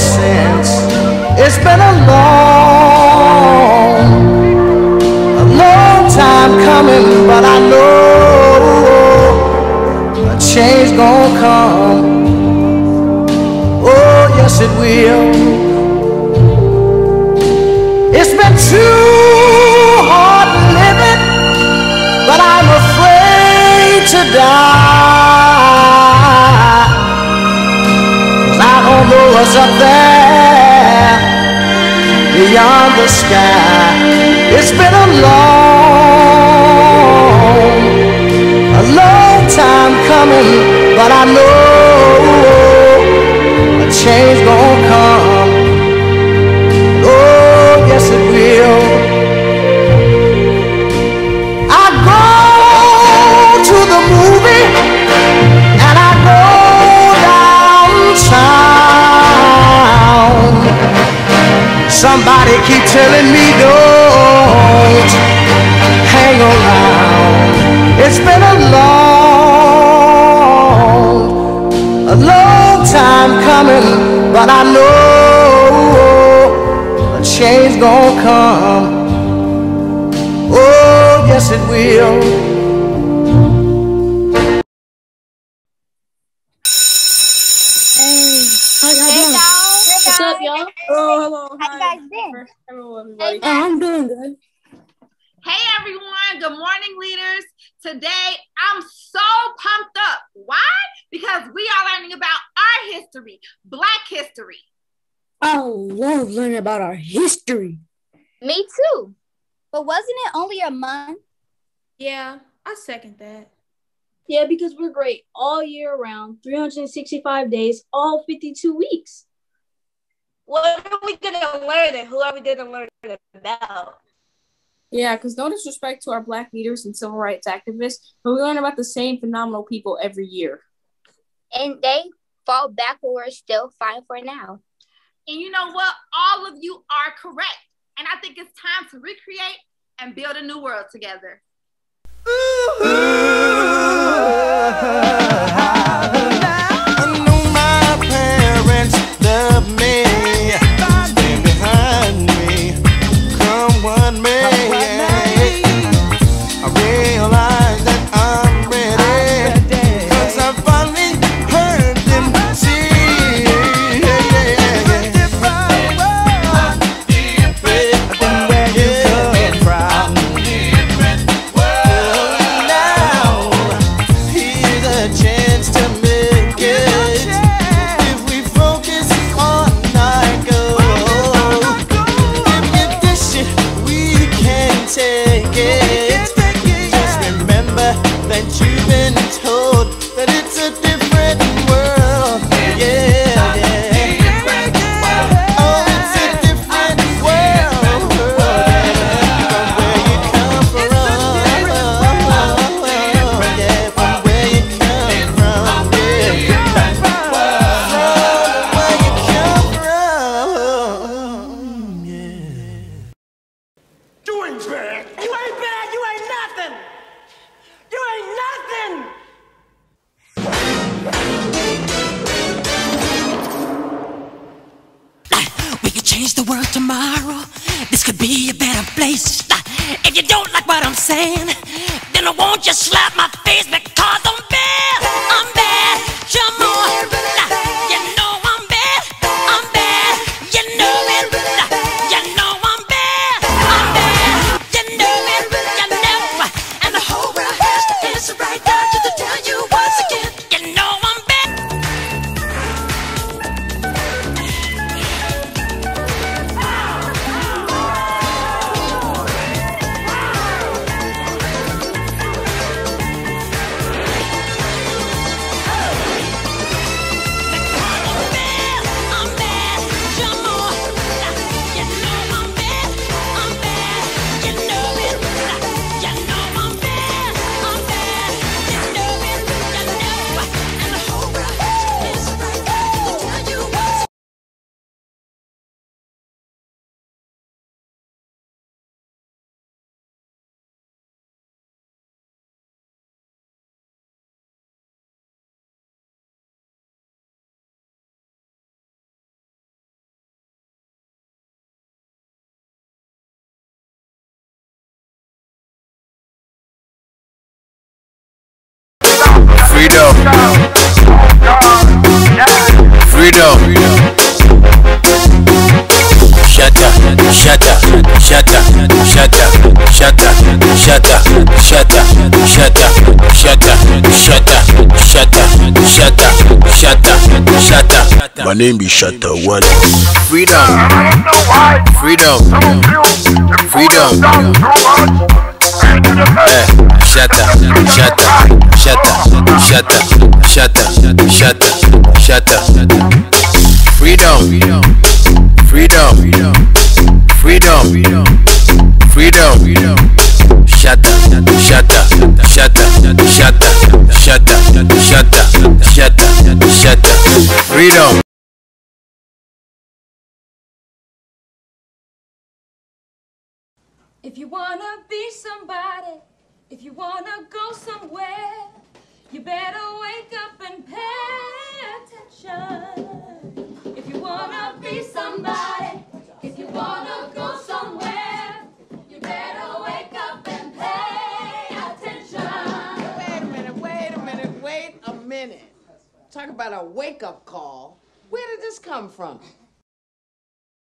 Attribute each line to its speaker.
Speaker 1: since. It's been a long, a long time coming, but I know a change gonna come. Oh, yes, it will. It's been too hard living, but I'm afraid to die. What's up there beyond the sky. It's been a long, a long time coming, but I know a change gonna come. Somebody keep telling me don't hang around. It's been a long, a long time coming, but I know a change gonna come. Oh, yes, it will.
Speaker 2: What's up, y'all?
Speaker 3: Oh, hello.
Speaker 4: How
Speaker 3: Hi.
Speaker 4: you guys been?
Speaker 3: Hello, everybody.
Speaker 2: Uh, I'm doing good.
Speaker 5: Hey everyone, good morning, leaders. Today I'm so pumped up. Why? Because we are learning about our history, Black history.
Speaker 2: I love learning about our history.
Speaker 4: Me too. But wasn't it only a month?
Speaker 3: Yeah, I second that.
Speaker 6: Yeah, because we're great all year round, 365 days, all 52 weeks.
Speaker 7: What are we gonna learn and who are we gonna learn about?
Speaker 3: Yeah, because no disrespect to our black leaders and civil rights activists, but we learn about the same phenomenal people every year.
Speaker 4: And they fall back where we're still fine for now.
Speaker 5: And you know what? All of you are correct. And I think it's time to recreate and build a new world together.
Speaker 1: I what may.
Speaker 8: Change the world tomorrow. This could be a better place. If you don't like what I'm saying, then I won't just slap my face because
Speaker 9: Freedom. Freedom. Shatter, shatter, shatter, Shatta. shatter, shatter, shatter, shatter, shatter, shatter, shatter, shatter, shatter, shatter. My name is Shatter One. Freedom. Freedom. Freedom. Shatter, shatter shut up, shut up. Freedom. Freedom. Freedom. Freedom. Shut up, shut up, shut up, shut up, shut up, shut up, shut up, shut up. Freedom.
Speaker 10: If you wanna be somebody, if you wanna go somewhere, you better wake up and pay attention. If you wanna be somebody, if you wanna go somewhere, you better wake up and pay attention.
Speaker 11: Wait a minute, wait a minute, wait a minute. Talk about a wake up call. Where did this come from?